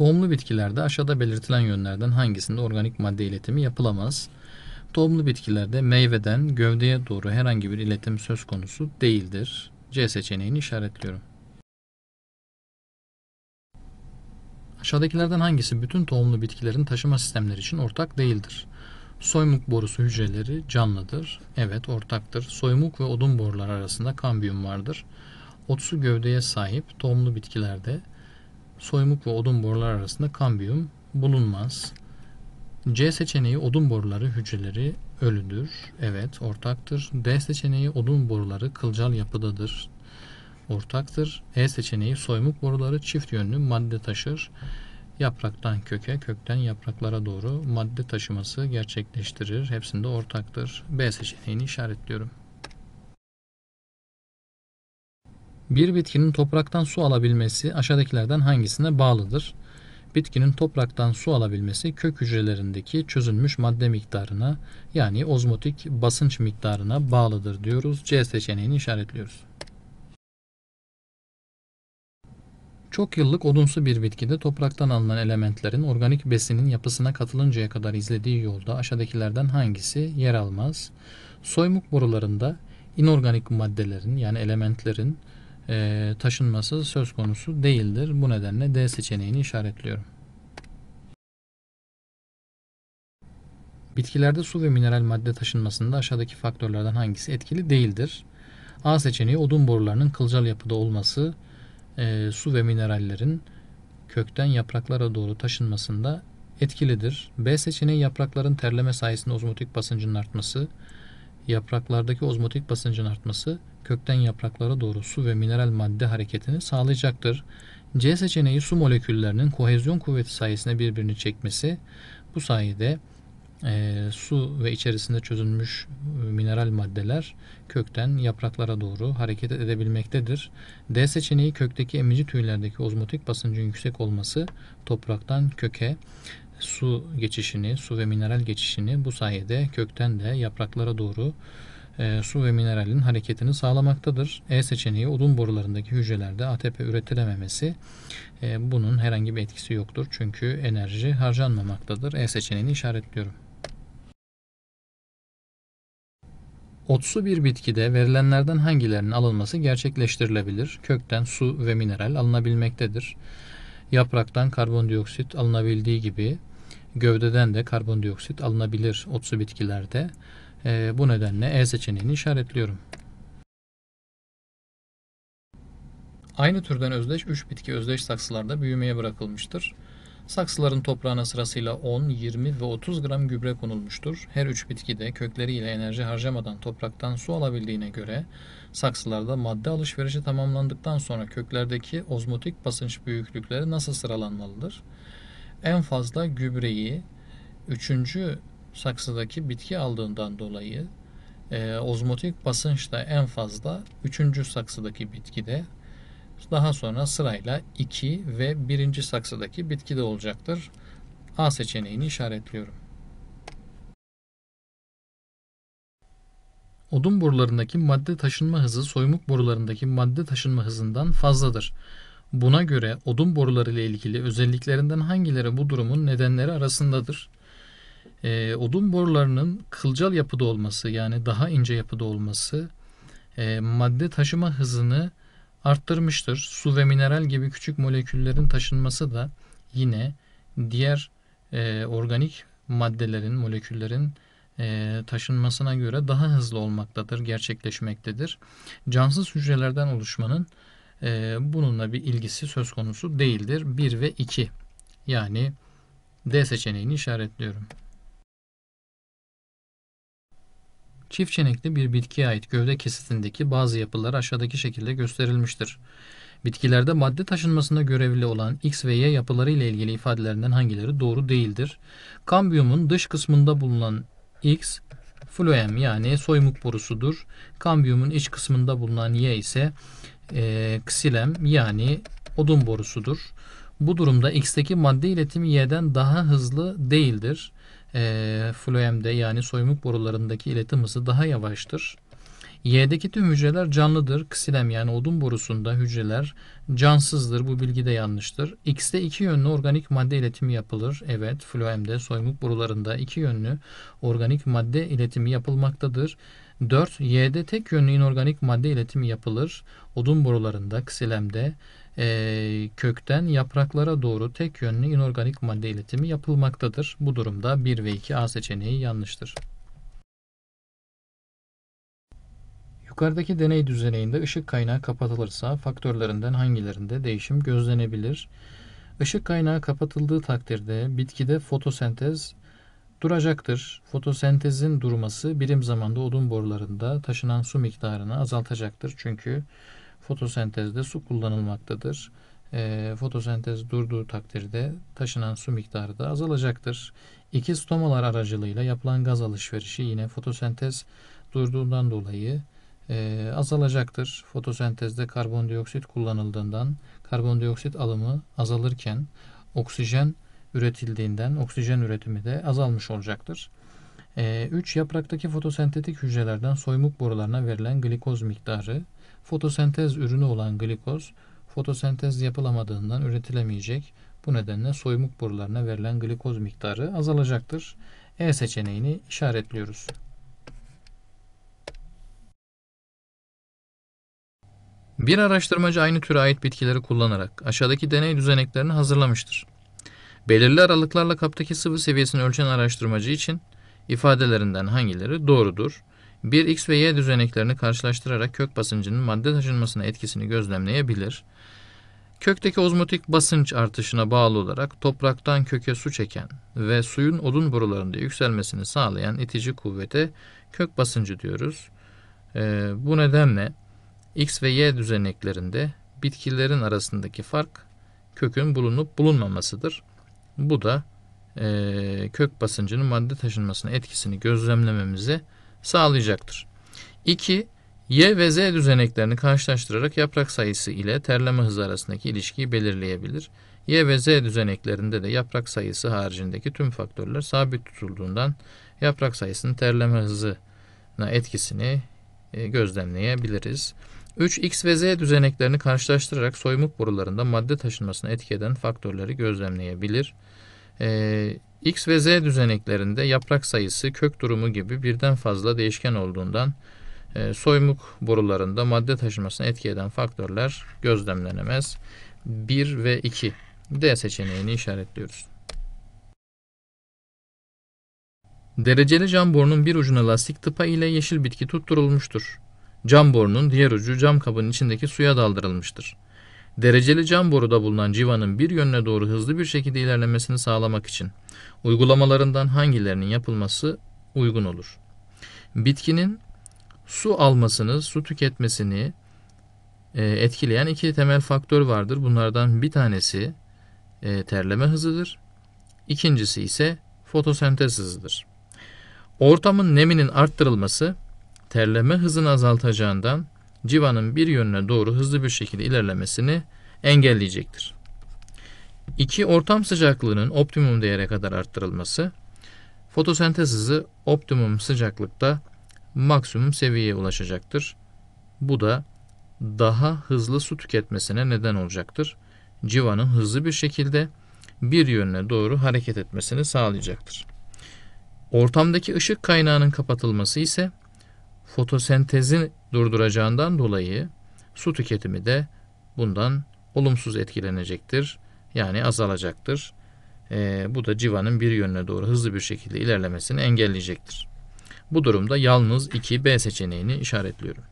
Tohumlu bitkilerde aşağıda belirtilen yönlerden hangisinde organik madde iletimi yapılamaz? Tohumlu bitkilerde meyveden gövdeye doğru herhangi bir iletim söz konusu değildir. C seçeneğini işaretliyorum. Aşağıdakilerden hangisi bütün tohumlu bitkilerin taşıma sistemleri için ortak değildir? Soymuk borusu hücreleri canlıdır. Evet ortaktır. Soymuk ve odun boruları arasında kambiyum vardır. Otsu gövdeye sahip tohumlu bitkilerde soymuk ve odun boruları arasında kambiyum bulunmaz. C seçeneği odun boruları hücreleri ölüdür. Evet ortaktır. D seçeneği odun boruları kılcal yapıdadır. Ortaktır. E seçeneği soymuk boruları çift yönlü madde taşır. Yapraktan köke, kökten yapraklara doğru madde taşıması gerçekleştirir. Hepsinde ortaktır. B seçeneğini işaretliyorum. Bir bitkinin topraktan su alabilmesi aşağıdakilerden hangisine bağlıdır? Bitkinin topraktan su alabilmesi kök hücrelerindeki çözülmüş madde miktarına yani ozmotik basınç miktarına bağlıdır diyoruz. C seçeneğini işaretliyoruz. Çok yıllık odunsu bir bitkide topraktan alınan elementlerin organik besinin yapısına katılıncaya kadar izlediği yolda aşağıdakilerden hangisi yer almaz? Soymuk borularında inorganik maddelerin yani elementlerin e, taşınması söz konusu değildir. Bu nedenle D seçeneğini işaretliyorum. Bitkilerde su ve mineral madde taşınmasında aşağıdaki faktörlerden hangisi etkili değildir? A seçeneği odun borularının kılcal yapıda olması e, su ve minerallerin kökten yapraklara doğru taşınmasında etkilidir. B seçeneği yaprakların terleme sayesinde ozmotik basıncının artması, yapraklardaki ozmotik basıncın artması kökten yapraklara doğru su ve mineral madde hareketini sağlayacaktır. C seçeneği su moleküllerinin kohezyon kuvveti sayesinde birbirini çekmesi. Bu sayede e, su ve içerisinde çözülmüş e, mineral maddeler kökten yapraklara doğru hareket edebilmektedir. D seçeneği kökteki emici tüylerdeki ozmotik basıncın yüksek olması topraktan köke su geçişini, su ve mineral geçişini bu sayede kökten de yapraklara doğru e, su ve mineralin hareketini sağlamaktadır. E seçeneği odun borularındaki hücrelerde ATP üretilememesi e, bunun herhangi bir etkisi yoktur. Çünkü enerji harcanmamaktadır. E seçeneğini işaretliyorum. Otsu bir bitkide verilenlerden hangilerinin alınması gerçekleştirilebilir? Kökten su ve mineral alınabilmektedir. Yapraktan karbondioksit alınabildiği gibi gövdeden de karbondioksit alınabilir otsu bitkilerde. E, bu nedenle E seçeneğini işaretliyorum. Aynı türden özdeş 3 bitki özdeş saksılarda büyümeye bırakılmıştır. Saksıların toprağına sırasıyla 10, 20 ve 30 gram gübre konulmuştur. Her üç bitki de kökleriyle enerji harcamadan topraktan su alabildiğine göre saksılarda madde alışverişi tamamlandıktan sonra köklerdeki ozmotik basınç büyüklükleri nasıl sıralanmalıdır? En fazla gübreyi 3. saksıdaki bitki aldığından dolayı e, ozmotik basınç da en fazla 3. saksıdaki bitkide daha sonra sırayla 2 ve 1. saksıdaki bitkide olacaktır. A seçeneğini işaretliyorum. Odun borularındaki madde taşınma hızı soymuk borularındaki madde taşınma hızından fazladır. Buna göre odun boruları ile ilgili özelliklerinden hangileri bu durumun nedenleri arasındadır? Ee, odun borularının kılcal yapıda olması yani daha ince yapıda olması e, madde taşıma hızını arttırmıştır. Su ve mineral gibi küçük moleküllerin taşınması da yine diğer e, organik maddelerin, moleküllerin e, taşınmasına göre daha hızlı olmaktadır, gerçekleşmektedir. Cansız hücrelerden oluşmanın e, bununla bir ilgisi söz konusu değildir. 1 ve 2 yani D seçeneğini işaretliyorum. Çift çenekli bir bitkiye ait gövde kesitindeki bazı yapılar aşağıdaki şekilde gösterilmiştir. Bitkilerde madde taşınmasında görevli olan X ve Y yapıları ile ilgili ifadelerinden hangileri doğru değildir? Kambiyumun dış kısmında bulunan X, floem yani soymuk borusudur. Kambiyumun iç kısmında bulunan Y ise e, ksilem yani odun borusudur. Bu durumda X'teki madde iletimi Y'den daha hızlı değildir e, floemde yani soymuk borularındaki iletim hızı daha yavaştır. Y'deki tüm hücreler canlıdır. Ksilem yani odun borusunda hücreler cansızdır. Bu bilgi de yanlıştır. X'te iki yönlü organik madde iletimi yapılır. Evet, floemde soymuk borularında iki yönlü organik madde iletimi yapılmaktadır. 4. Y'de tek yönlü inorganik madde iletimi yapılır. Odun borularında, ksilemde e, kökten yapraklara doğru tek yönlü inorganik madde iletimi yapılmaktadır. Bu durumda 1 ve 2 A seçeneği yanlıştır. Yukarıdaki deney düzeneğinde ışık kaynağı kapatılırsa faktörlerinden hangilerinde değişim gözlenebilir? Işık kaynağı kapatıldığı takdirde bitkide fotosentez duracaktır. Fotosentezin durması birim zamanda odun borularında taşınan su miktarını azaltacaktır. Çünkü fotosentezde su kullanılmaktadır. E, fotosentez durduğu takdirde taşınan su miktarı da azalacaktır. İki stomalar aracılığıyla yapılan gaz alışverişi yine fotosentez durduğundan dolayı e, azalacaktır. Fotosentezde karbondioksit kullanıldığından karbondioksit alımı azalırken oksijen üretildiğinden oksijen üretimi de azalmış olacaktır. 3. E, yapraktaki fotosentetik hücrelerden soymuk borularına verilen glikoz miktarı fotosentez ürünü olan glikoz fotosentez yapılamadığından üretilemeyecek. Bu nedenle soymuk borularına verilen glikoz miktarı azalacaktır. E seçeneğini işaretliyoruz. Bir araştırmacı aynı türe ait bitkileri kullanarak aşağıdaki deney düzeneklerini hazırlamıştır. Belirli aralıklarla kaptaki sıvı seviyesini ölçen araştırmacı için ifadelerinden hangileri doğrudur? Bir X ve Y düzeneklerini karşılaştırarak kök basıncının madde taşınmasına etkisini gözlemleyebilir. Kökteki ozmotik basınç artışına bağlı olarak topraktan köke su çeken ve suyun odun borularında yükselmesini sağlayan itici kuvvete kök basıncı diyoruz. Ee, bu nedenle X ve Y düzeneklerinde bitkilerin arasındaki fark kökün bulunup bulunmamasıdır. Bu da e, kök basıncının madde taşınmasına etkisini gözlemlememize sağlayacaktır. 2. Y ve Z düzeneklerini karşılaştırarak yaprak sayısı ile terleme hızı arasındaki ilişkiyi belirleyebilir. Y ve Z düzeneklerinde de yaprak sayısı haricindeki tüm faktörler sabit tutulduğundan yaprak sayısının terleme hızına etkisini e, gözlemleyebiliriz. 3. X ve Z düzeneklerini karşılaştırarak soymuk borularında madde taşınmasına etki eden faktörleri gözlemleyebilir. Ee, X ve Z düzeneklerinde yaprak sayısı, kök durumu gibi birden fazla değişken olduğundan e, soymuk borularında madde taşınmasına etki eden faktörler gözlemlenemez. 1 ve 2 D seçeneğini işaretliyoruz. Dereceli cam borunun bir ucuna lastik tıpa ile yeşil bitki tutturulmuştur. Cam borunun diğer ucu cam kabın içindeki suya daldırılmıştır. Dereceli cam boruda bulunan civanın bir yönüne doğru hızlı bir şekilde ilerlemesini sağlamak için uygulamalarından hangilerinin yapılması uygun olur? Bitkinin su almasını, su tüketmesini e, etkileyen iki temel faktör vardır. Bunlardan bir tanesi e, terleme hızıdır. İkincisi ise fotosentez hızıdır. Ortamın neminin arttırılması terleme hızını azaltacağından civanın bir yönüne doğru hızlı bir şekilde ilerlemesini engelleyecektir. 2. Ortam sıcaklığının optimum değere kadar arttırılması. Fotosentez hızı optimum sıcaklıkta maksimum seviyeye ulaşacaktır. Bu da daha hızlı su tüketmesine neden olacaktır. Civanın hızlı bir şekilde bir yönüne doğru hareket etmesini sağlayacaktır. Ortamdaki ışık kaynağının kapatılması ise fotosentezi durduracağından dolayı su tüketimi de bundan olumsuz etkilenecektir. Yani azalacaktır. E, bu da civanın bir yönüne doğru hızlı bir şekilde ilerlemesini engelleyecektir. Bu durumda yalnız 2B seçeneğini işaretliyorum.